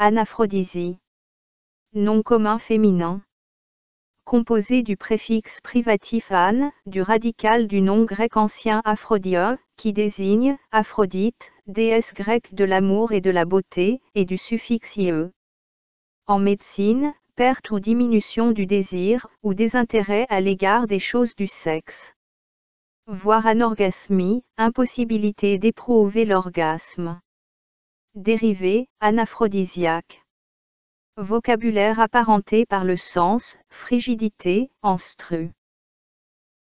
Anaphrodisi. Nom commun féminin. Composé du préfixe privatif an, du radical du nom grec ancien Aphrodia, qui désigne Aphrodite, déesse grecque de l'amour et de la beauté, et du suffixe ie. En médecine, perte ou diminution du désir, ou désintérêt à l'égard des choses du sexe. Voire anorgasmie, impossibilité d'éprouver l'orgasme. Dérivé, anaphrodisiaque. Vocabulaire apparenté par le sens, frigidité, enstru.